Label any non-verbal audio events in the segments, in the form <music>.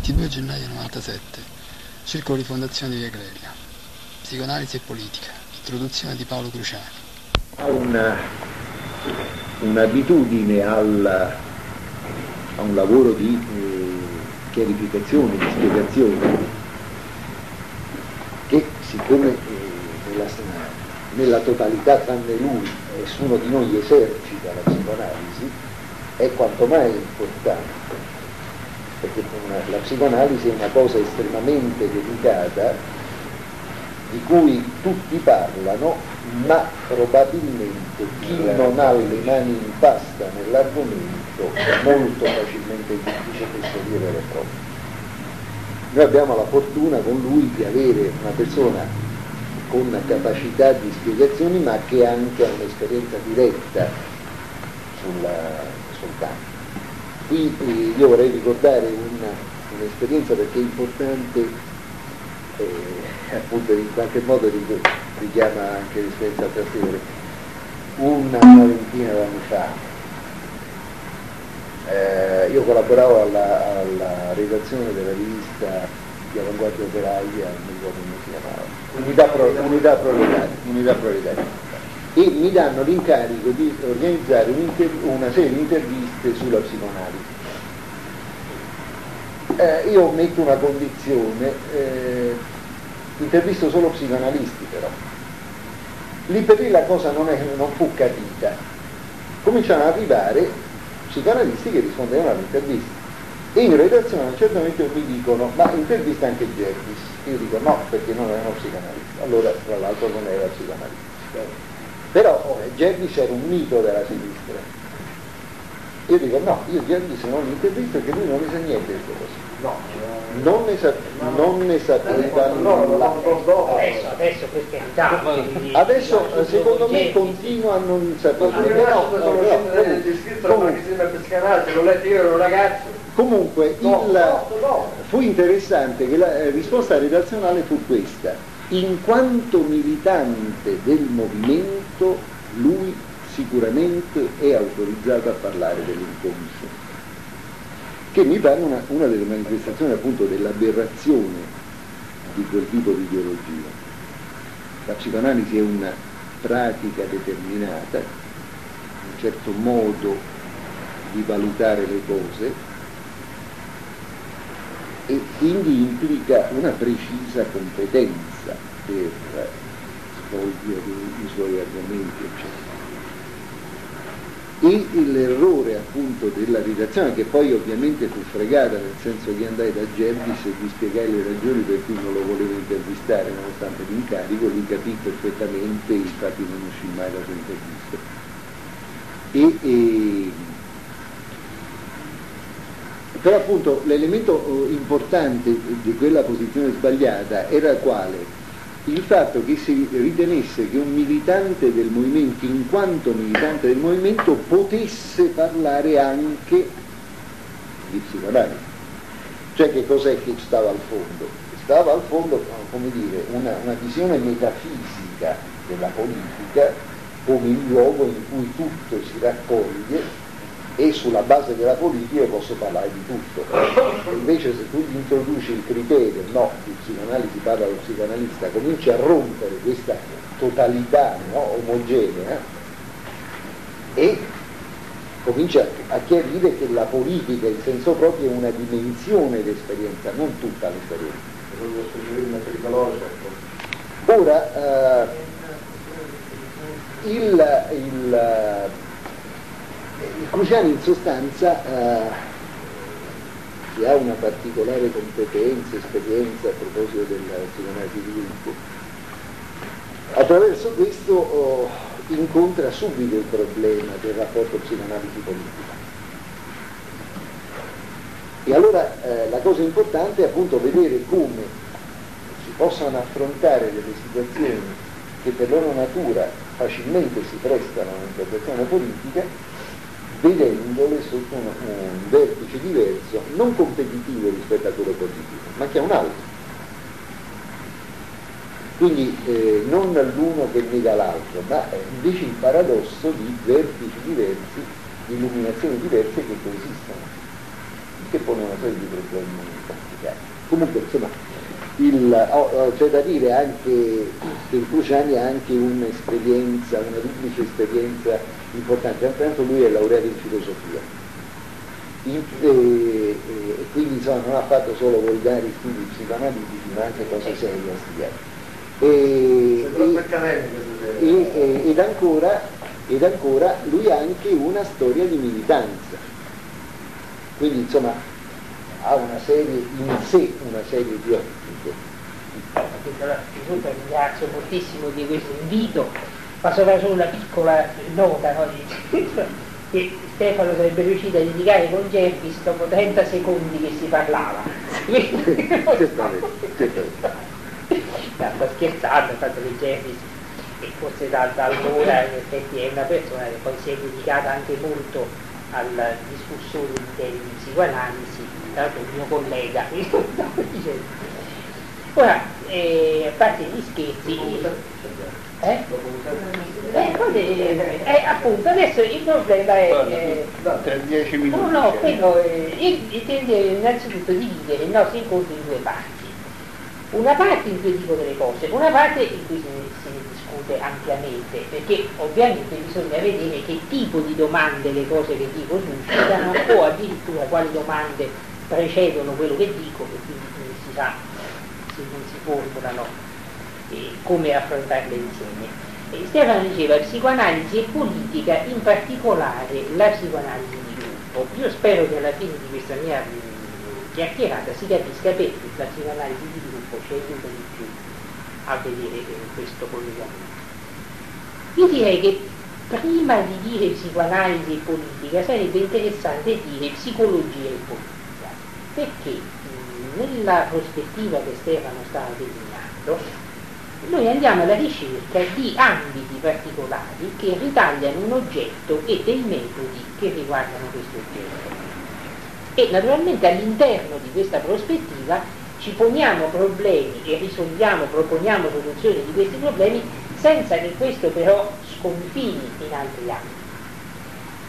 22 gennaio 97, Circolo di Fondazione di Via Clelia, Psicoanalisi e Politica, introduzione di Paolo Cruciani. Una, un'abitudine al, a un lavoro di eh, chiarificazione, di spiegazione, che siccome eh, nella, nella totalità tranne lui nessuno di noi esercita la psicoanalisi, è quanto mai importante perché una, la psicoanalisi è una cosa estremamente delicata di cui tutti parlano, ma probabilmente chi non ha le mani in pasta nell'argomento è molto facilmente difficile perseguire le prove. Noi abbiamo la fortuna con lui di avere una persona con una capacità di spiegazioni ma che anche ha un'esperienza diretta sulla, sul campo. Qui eh, io vorrei ricordare un'esperienza perché è importante, eh, appunto in qualche modo richiama anche l'esperienza trastevere. Una ventina d'anni fa eh, io collaboravo alla, alla, redazione della rivista di avanguardia operaia, non mi ricordo come si chiamava, Unità Proletaria. Unità Proletaria e mi danno l'incarico di organizzare una serie di interviste sulla psicoanalisi. Eh, io metto una condizione, eh, intervisto solo psicoanalisti però. Lì per lì la cosa non, è, non fu capita. Cominciano ad arrivare psicoanalisti che rispondevano all'intervista. E in redazione a un certo momento mi dicono, ma intervista anche Gervis. Io dico no, perché non erano psicoanalisti. Allora, tra l'altro, non era psicoanalista. Però eh, Gervis era un mito della sinistra. Io dico no, io Gervis non mi intervisto perché lui non ne sa niente di queste cose. No, non ne, sa, non ne sapeva nulla. Adesso, adesso per carità. Adesso secondo me continua a non sapere. No, Comunque il, fu interessante che la eh, risposta redazionale fu questa in quanto militante del movimento lui sicuramente è autorizzato a parlare dell'inconscio, che mi pare una, una delle manifestazioni appunto dell'aberrazione di quel tipo di ideologia. La psicoanalisi è una pratica determinata, un certo modo di valutare le cose e quindi implica una precisa competenza per svolgere i suoi argomenti, eccetera. E l'errore appunto della redazione, che poi ovviamente fu fregata, nel senso che andai da Gervis e gli spiegai le ragioni per cui non lo volevo intervistare nonostante l'incarico, lui capì perfettamente, infatti non uscì mai la sua intervista. E, e, però appunto l'elemento eh, importante di quella posizione sbagliata era quale? il fatto che si ritenesse che un militante del movimento, in quanto militante del movimento, potesse parlare anche di psicoanalisi. Cioè che cos'è che stava al fondo? Stava al fondo, come dire, una, una visione metafisica della politica come il luogo in cui tutto si raccoglie e sulla base della politica posso parlare di tutto. Invece se tu introduci il criterio, no, di psicoanalisi parla lo psicoanalista, cominci a rompere questa totalità no, omogenea e comincia a chiarire che la politica in senso proprio è una dimensione d'esperienza, non tutta l'esperienza. Ora, eh, il, il il Cruciani in sostanza eh, che ha una particolare competenza, esperienza a proposito della psicoanalisi di gruppo, attraverso questo oh, incontra subito il problema del rapporto psicoanalisi politica. E allora eh, la cosa importante è appunto vedere come si possano affrontare delle situazioni che per loro natura facilmente si prestano all'interpretazione politica vedendole sotto un, un vertice diverso, non competitivo rispetto a quello positivo, ma che ha un altro. Quindi eh, non l'uno che nega l'altro, ma invece il paradosso di vertici diversi, di illuminazioni diverse che coesistono. che pone una serie di problemi complicati. Comunque, insomma, il, oh, c'è da dire anche che il Cruciani ha anche un'esperienza, una duplice esperienza importante, intanto lui è laureato in filosofia in, e, e, quindi insomma, non ha fatto solo volgari studi psicoanalitici ma anche cose serie a studiare. E, ed, ancora, ed ancora lui ha anche una storia di militanza, quindi insomma ha una serie in sé, una serie di ottiche. Allora, ringrazio moltissimo di questo invito, fare solo una piccola nota no? che <laughs> Stefano sarebbe riuscito a indicare con Jervis dopo 30 secondi che si parlava. no, sto scherzando, fatto che Jervis e forse da, da, allora in effetti è una persona che poi si è dedicata anche molto alla discussione di temi di psicoanalisi, tra l'altro il mio collega. <laughs> Ora, eh, a parte gli scherzi, eh? Eh, eh, eh, appunto, adesso il problema è... Eh, tra dieci minuti. No, no, quello, eh, intende innanzitutto dividere il nostro incontro in due parti. Una parte in cui dico delle cose, una parte in cui se ne, se ne discute ampiamente, perché ovviamente bisogna vedere che tipo di domande le cose che dico suscitano o addirittura quali domande precedono quello che dico e quindi non si sa se non si formulano eh, come affrontarle insieme. E Stefano diceva psicoanalisi e politica, in particolare la psicoanalisi di gruppo. Io spero che alla fine di questa mia mm, chiacchierata si capisca perché la psicoanalisi di gruppo ci aiuta di più a vedere eh, questo collegamento. Io direi che prima di dire psicoanalisi e politica sarebbe interessante dire psicologia e politica, perché mm, nella prospettiva che Stefano stava delineando noi andiamo alla ricerca di ambiti particolari che ritagliano un oggetto e dei metodi che riguardano questo oggetto. E naturalmente all'interno di questa prospettiva ci poniamo problemi e risolviamo, proponiamo soluzioni di questi problemi senza che questo però sconfini in altri ambiti.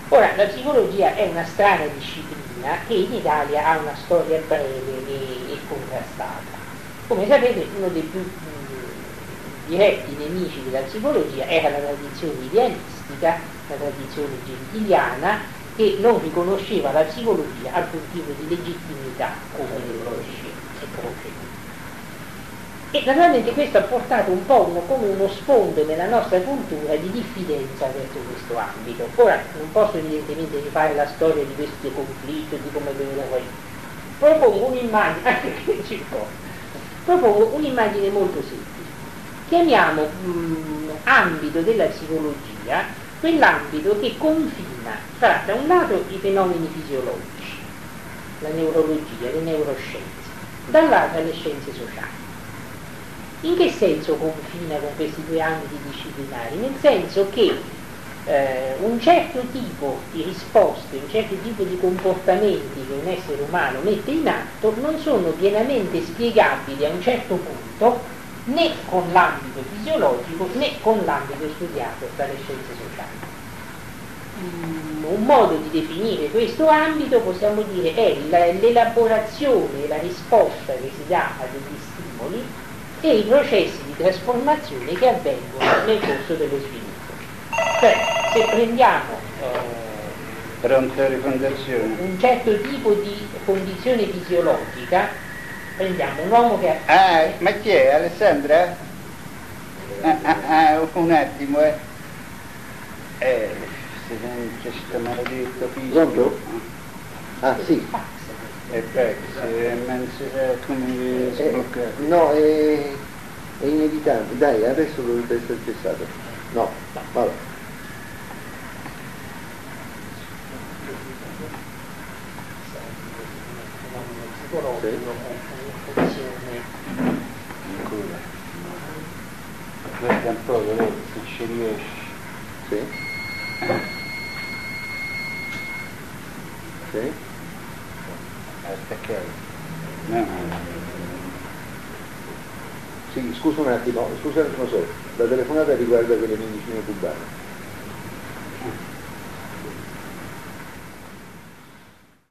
Ora, la psicologia è una strana disciplina che in Italia ha una storia breve e, e contrastata. Come sapete, uno dei più diretti nemici della psicologia era la tradizione idealistica, la tradizione gentiliana, che non riconosceva la psicologia alcun tipo di legittimità come riconosceva. E naturalmente questo ha portato un po' uno, come uno sfondo nella nostra cultura di diffidenza verso questo ambito. Ora non posso evidentemente rifare la storia di questo conflitto, di come è venuto poi. Propongo un'immagine, <laughs> anche che ci propongo un'immagine molto semplice chiamiamo mh, mm, ambito della psicologia quell'ambito che confina tra da un lato i fenomeni fisiologici, la neurologia, le neuroscienze, dall'altro le scienze sociali. In che senso confina con questi due ambiti disciplinari? Nel senso che eh, un certo tipo di risposte, un certo tipo di comportamenti che un essere umano mette in atto non sono pienamente spiegabili a un certo punto né con l'ambito fisiologico né con l'ambito studiato dalle scienze sociali. Mm, un modo di definire questo ambito possiamo dire è l'elaborazione e la risposta che si dà a degli stimoli e i processi di trasformazione che avvengono nel corso dello sviluppo. Cioè, se prendiamo eh, un certo tipo di condizione fisiologica, prendiamo un uomo che ha... Ah, ma chi è? Alessandra? Ah, ah, ah, un attimo, eh. Eh, se non c'è sto maledetto figlio. Pronto? Ah, sì. E poi, se non si sa come sbloccare. Eh, no, è, è inevitabile. Dai, adesso dovrebbe essere cessato. No, vabbè. Sì. ancora. Guarda un po' se ci riesci sì. Sì. Attaccare no. Sì scusa un attimo scusa un attimo solo la telefonata riguarda quelle medicine cubane